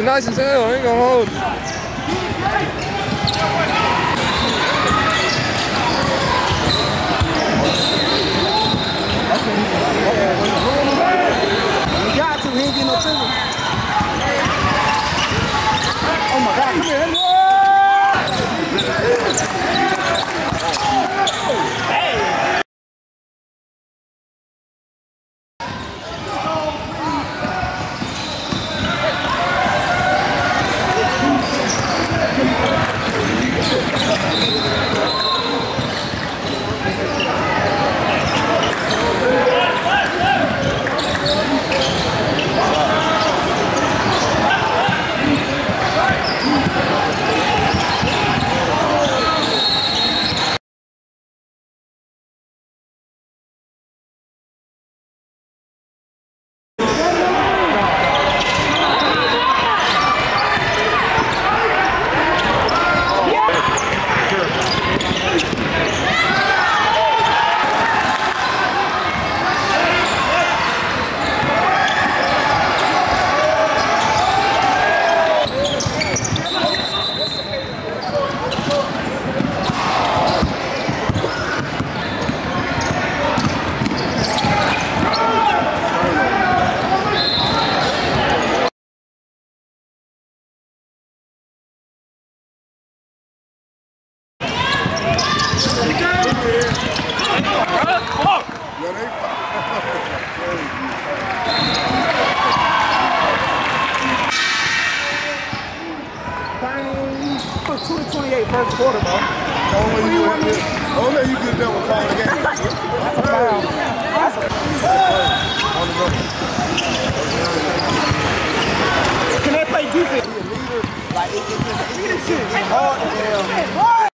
nice hell. I ain't gonna hold Put two to 28 first quarter, bro. Only you, only you could call a. Can they play defense? Like, it, it, it, it, it, it's hard to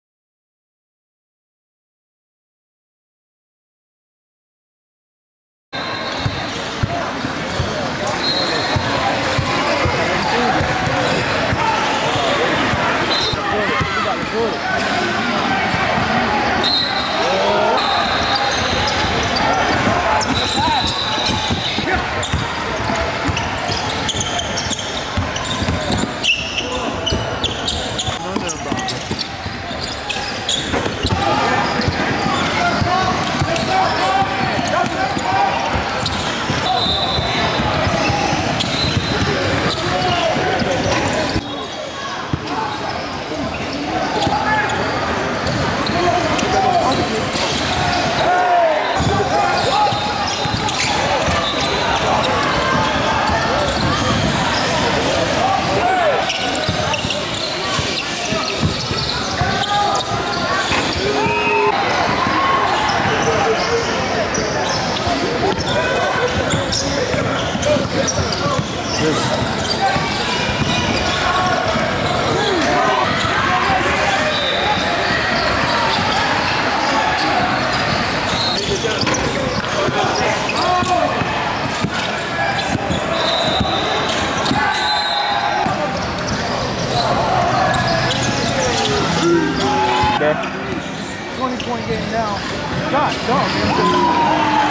Okay. 20 point game now. God, dog.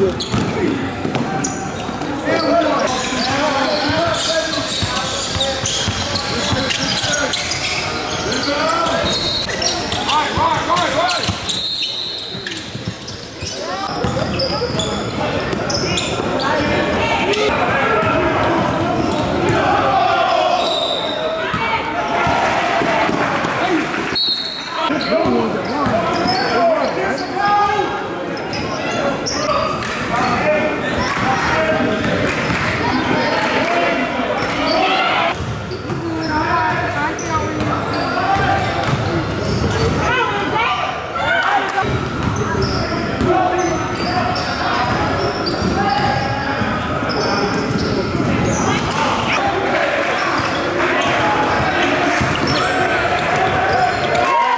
Man.